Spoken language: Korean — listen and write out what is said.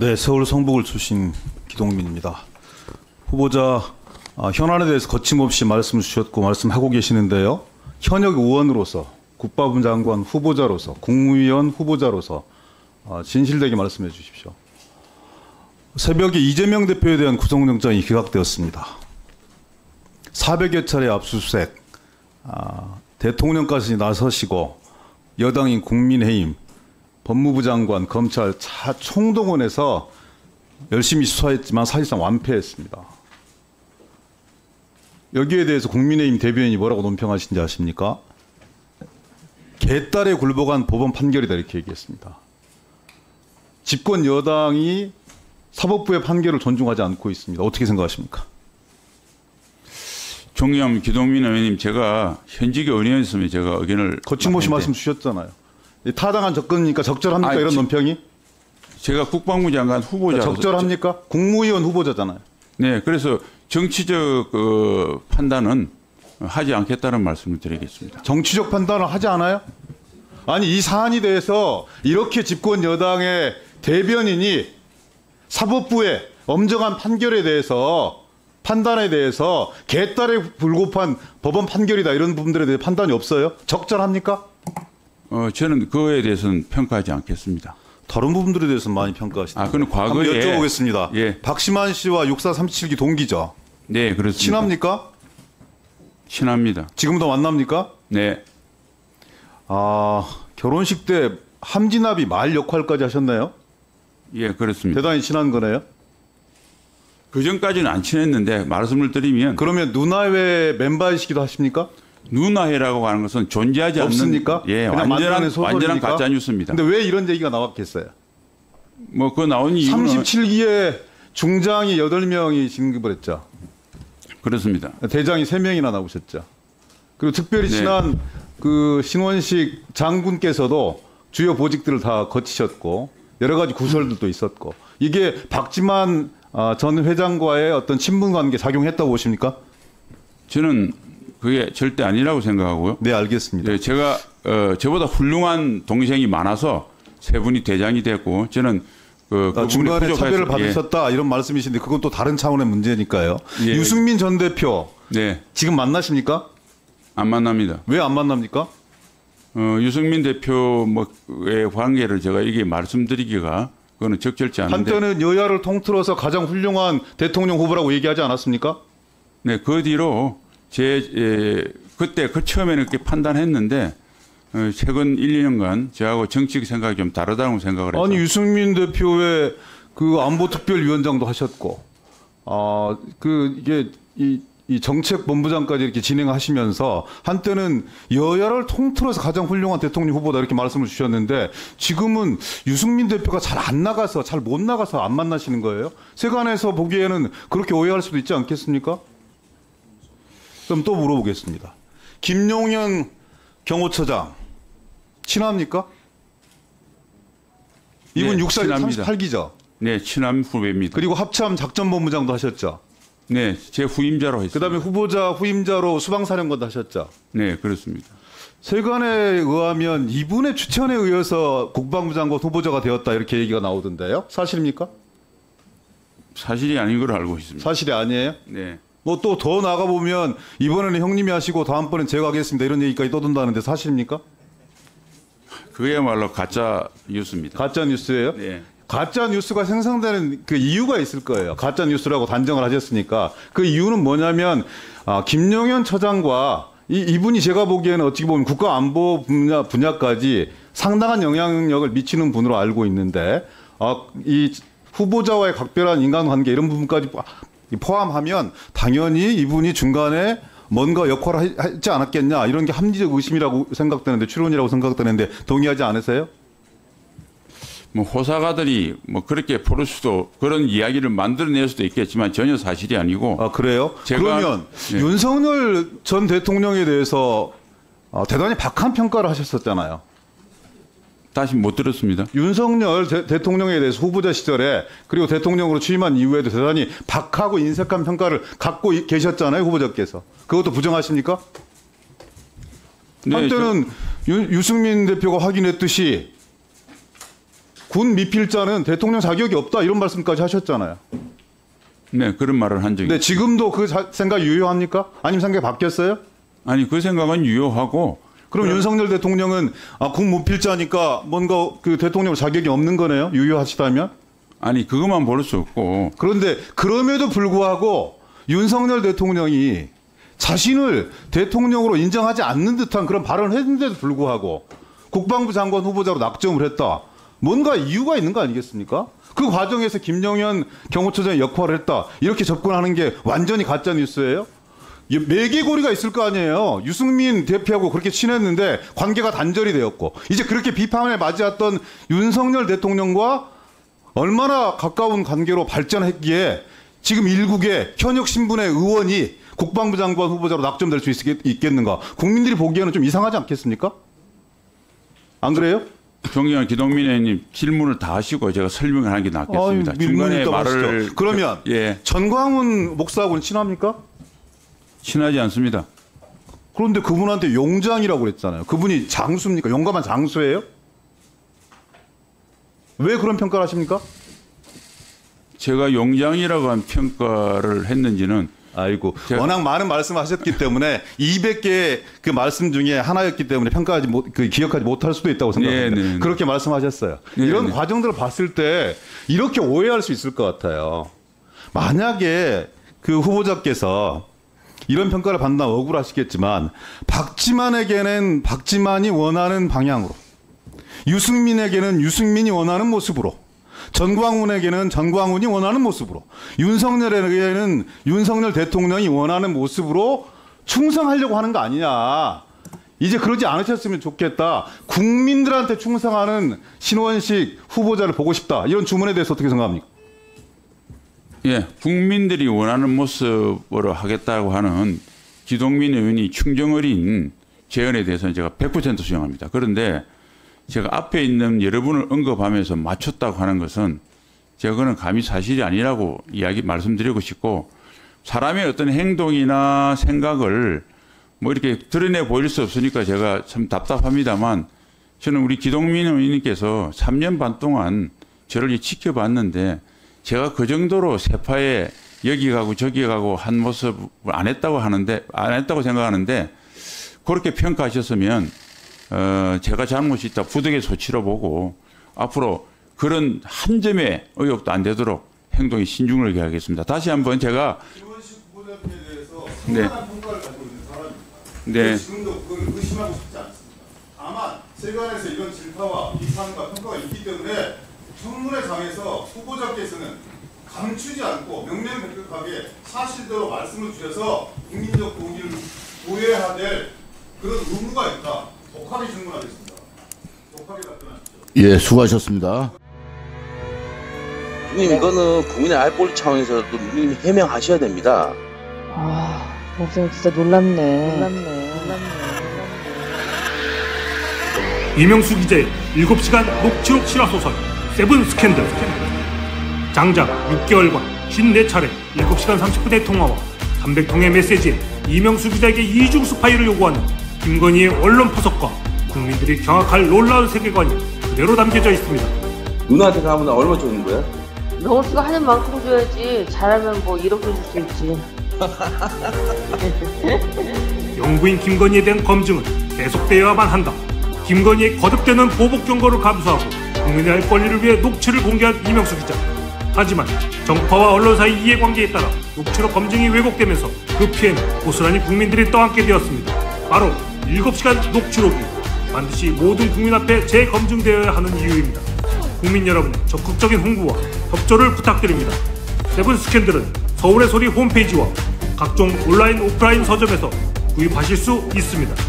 네, 서울 성북을 출신 기동민입니다. 후보자 아, 현안에 대해서 거침없이 말씀 주셨고 말씀하고 계시는데요. 현역 의원으로서 국방부 장관 후보자로서 국무위원 후보자로서 아, 진실되게 말씀해 주십시오. 새벽에 이재명 대표에 대한 구속영장이 기각되었습니다. 400여 차례 압수수색, 아, 대통령까지 나서시고 여당인 국민의힘, 법무부 장관, 검찰 차 총동원해서 열심히 수사했지만 사실상 완패했습니다. 여기에 대해서 국민의힘 대변인이 뭐라고 논평하신지 아십니까? 개딸에 굴복한 법원 판결이다 이렇게 얘기했습니다. 집권 여당이 사법부의 판결을 존중하지 않고 있습니다. 어떻게 생각하십니까? 종ям 기동민 의원님 제가 현직의 의원이었으면 제가 의견을 거침없이 말씀 주셨잖아요. 이 타당한 접근이니까 적절합니까 아니, 이런 지- 논평이? 제가 국방부 장관 후보자 적절합니까? 국무위원 후보자잖아요. 네 그래서 정치적 어, 판단은 하지 않겠다는 말씀을 드리겠습니다. 정치적 판단을 하지 않아요? 아니 이 사안에 대해서 이렇게 집권 여당의 대변인이 사법부의 엄정한 판결에 대해서 판단에 대해서 개딸에 불급한 법원 판결이다 이런 부분들에 대해 판단이 없어요? 적절합니까? 어, 저는 그거에 대해서는 평가하지 않겠습니다. 다른 부분들에 대해서 많이 평가하시다. 아, 그건 과거에- 여쭤보겠습니다. 예. 박시만 씨와 6437기 동기죠. 네 그렇습니다. 친합니까? 친합니다. 지금도 만납니까? 네 아 결혼식 때 함진합이 말 역할까지 하셨나요? 예, 그렇습니다. 대단히 친한 거네요. 그 전까지는 안 친했는데 말씀을 드리면 그러면 누나회 멤버이시기도 하십니까? 누나해라고 하는 것은 존재하지 않는 없습니까? 예, 그냥 완전한? 완전한 가짜 뉴스입니다. 근데 왜 이런 얘기가 나왔겠어요? 뭐 그 나온 이유는 37기에 중장이 8명이 진급을 했죠. 그렇습니다. 대장이 3명이나 나오셨죠. 그리고 특별히 네. 친한 그 신원식 장군께서도 주요 보직들을 다 거치셨고 여러 가지 구설들도 있었고 이게 박지만 아, 전 회장과의 어떤 친분 관계 작용했다고 보십니까? 저는 그게 절대 아니라고 생각하고요. 네, 알겠습니다. 예, 제가 어, 저보다 훌륭한 동생이 많아서 세 분이 대장이 됐고 저는 그 아, 그분의 중간에 부족해서- 차별을 예, 받으셨다 이런 말씀이신데 그건 또 다른 차원의 문제니까요. 예. 유승민 전 대표 네, 지금 만나십니까? 안 만납니다. 왜 안 만납니까? 어, 유승민 대표 뭐의 관계를 제가 이게 말씀드리기가 그거는 적절치 않은데. 한때는 여야를 통틀어서 가장 훌륭한 대통령 후보라고 얘기하지 않았습니까? 네, 그 뒤로 제 예, 그때 그 처음에는 그렇게 판단했는데 어, 최근 1, 2년간 저하고 정책 생각이 좀 다르다고 생각을 해서 아니 유승민 대표의 그 안보 특별위원장도 하셨고, 아그 이게 이, 이 정책본부장까지 이렇게 진행하시면서 한때는 여야를 통틀어서 가장 훌륭한 대통령 후보다 이렇게 말씀을 주셨는데 지금은 유승민 대표가 잘 안 나가서 잘 못 나가서 안 만나시는 거예요? 세간에서 보기에는 그렇게 오해할 수도 있지 않겠습니까? 그럼 또 물어보겠습니다. 김용현 경호처장 친합니까? 이분 네, 육사 친합니다. 38기죠. 네, 친함 후배입니다. 그리고 합참 작전본부장도 하셨죠. 네, 제 후임자로 했습니다. 그다음에 후보자 후임자로 수방사령관도 하셨죠. 네, 그렇습니다. 세간에 의하면 이분의 추천에 의해서 국방부 장관 후보자가 되었다 이렇게 얘기가 나오던데요. 사실입니까? 사실이 아닌 걸 알고 있습니다. 사실이 아니에요. 네. 뭐 또 더 나가 보면 이번에는 형님이 하시고 다음번엔 제가 하겠습니다 이런 얘기까지 떠든다는데 사실입니까? 그야말로 가짜 뉴스입니다. 가짜 뉴스예요? 네. 가짜 뉴스가 생성되는 그 이유가 있을 거예요. 가짜 뉴스라고 단정을 하셨으니까 그 이유는 뭐냐면 아, 김용현 처장과 이, 이분이 제가 보기에는 어떻게 보면 국가안보 분야 분야까지 상당한 영향력을 미치는 분으로 알고 있는데 아, 이 후보자와의 각별한 인간관계 이런 부분까지 포- 포함하면 당연히 이분이 중간에 뭔가 역할을 하- 하지 않았겠냐 이런 게 합리적 의심이라고 생각되는데 추론이라고 생각되는데 동의하지 않으세요? 뭐 호사가들이 뭐 그렇게 포를 수도 그런 이야기를 만들어낼 수도 있겠지만 전혀 사실이 아니고 아 그래요? 제가- 그러면 네. 윤석열 전 대통령에 대해서 아, 대단히 박한 평가를 하셨었잖아요. 다시 못 들었습니다. 윤석열 대, 대통령에 대해서 후보자 시절에 그리고 대통령으로 취임한 이후에도 대단히 박하고 인색한 평가를 갖고 이- 계셨잖아요 후보자께서. 그것도 부정하십니까? 네, 한때는 유, 유승민 대표가 확인했듯이 군 미필자는 대통령 자격이 없다 이런 말씀까지 하셨잖아요. 네, 그런 말을 한 적이 근데 지금도 그 자- 생각 유효합니까? 아니면 생각이 바뀌었어요? 아니 그 생각은 유효하고 그럼 윤석열 대통령은 아, 군 무필자니까 뭔가 그 대통령 자격이 없는 거네요. 유효하시다면? 아니 그것만 볼 수 없고 그런데 그럼에도 불구하고 윤석열 대통령이 자신을 대통령으로 인정하지 않는 듯한 그런 발언을 했는데도 불구하고 국방부 장관 후보자로 낙점을 했다. 뭔가 이유가 있는 거 아니겠습니까? 그 과정에서 김영현 경호처장의 역할을 했다. 이렇게 접근하는 게 완전히 가짜 뉴스예요? 이 매개고리가 있을 거 아니에요. 유승민 대표하고 그렇게 친했는데 관계가 단절이 되었고 이제 그렇게 비판을 맞이했던 윤석열 대통령과 얼마나 가까운 관계로 발전했기에 지금 일국의 현역 신분의 의원이 국방부 장관 후보자로 낙점될 수 있겠, 있겠는가? 국민들이 보기에는 좀 이상하지 않겠습니까? 안 그래요? 존경한 기동민 의원님 질문을 다 하시고 제가 설명을 하는 게 낫겠습니다. 아유, 중간에 말을 떠가시죠. 그러면 예 전광훈 목사하고는 친합니까? 친하지 않습니다. 그런데 그분한테 용장이라고 그랬잖아요. 그분이 장수입니까? 용감한 장수예요? 왜 그런 평가를 하십니까? 제가 용장이라고 한 평가를 했는지는 아이고 워낙 많은 말씀하셨기 때문에 200개 그 말씀 중에 하나였기 때문에 평가하지 못, 그 기억하지 못할 수도 있다고 생각합니다. 네, 네, 네. 그렇게 말씀하셨어요. 네, 이런 네. 과정들을 봤을 때 이렇게 오해할 수 있을 것 같아요. 만약에 그 후보자께서 이런 평가를 받는다 억울하시겠지만 박지만에게는 박지만이 원하는 방향으로 유승민에게는 유승민이 원하는 모습으로 전광훈에게는 전광훈이 원하는 모습으로 윤석열에게는 윤석열 대통령이 원하는 모습으로 충성하려고 하는 거 아니냐. 이제 그러지 않으셨으면 좋겠다. 국민들한테 충성하는 신원식 후보자를 보고 싶다. 이런 주문에 대해서 어떻게 생각합니까? 예 국민들이 원하는 모습으로 하겠다고 하는 기동민 의원이 충정 어린 제언에 대해서는 제가 100% 수용합니다. 그런데 제가 앞에 있는 여러분을 언급하면서 맞췄다고 하는 것은 제가 그는 감히 사실이 아니라고 이야기 말씀드리고 싶고 사람의 어떤 행동이나 생각을 뭐 이렇게 드러내 보일 수 없으니까 제가 참 답답합니다만 저는 우리 기동민 의원님께서 3년 반 동안 저를 지켜봤는데 제가 그 정도로 세파에 여기 가고 저기 가고 한 모습을 안 했다고 하는데 안 했다고 생각하는데 그렇게 평가하셨으면 어 제가 잘못이 있다 부득이 소치로 보고 앞으로 그런 한 점의 의혹도 안 되도록 행동에 신중을 기하겠습니다. 다시 한번 제가 네. 사람입니다. 네. 지금도 그걸 의심하고 싶지 않습니다. 다만 세간에서 이런 질타와 비판과 평가가 있기 때문에 청문회 장에서 후보자께서는 감추지 않고 명명백백하게 사실대로 말씀을 주셔서 국민적 동의를 보여야 될 그런 의무가 있다. 독하게 질문하겠습니다. 독하게 답변하십시오. 예, 수고하셨습니다. 누님 이거는 국민의 알 권리 차원에서도 누님 해명하셔야 됩니다. 아, 목사님 진짜 놀랍네. 놀랍네. 놀랍네. 이명수 기자의 7시간 녹취록 실화 소설 세븐 스캔들 장작 6개월간 54차례 7시간 30분의 통화와 300통의 메시지에 이명수 기자에게 이중 스파이를 요구하는 김건희의 언론 포석과 국민들이 경악할 놀라운 세계관이 그대로 담겨져 있습니다. 누나한테 가면 얼마 주는 거야? 명수가 하는 만큼 줘야지. 잘하면 뭐 1억 줄수 있지. 영부인 김건희에 대한 검증은 계속되어야만 한다. 김건희의 거듭되는 보복 경고를 감수하고 국민의 알 권리를 위해 녹취를 공개한 이명수 기자. 하지만 정파와 언론사의 이해관계에 따라 녹취록 검증이 왜곡되면서 그 피해는 고스란히 국민들이 떠안게 되었습니다. 바로 7시간 녹취록이 반드시 모든 국민 앞에 재검증되어야 하는 이유입니다. 국민 여러분 적극적인 홍보와 협조를 부탁드립니다. 세븐 스캔들은 서울의 소리 홈페이지와 각종 온라인 오프라인 서점에서 구입하실 수 있습니다.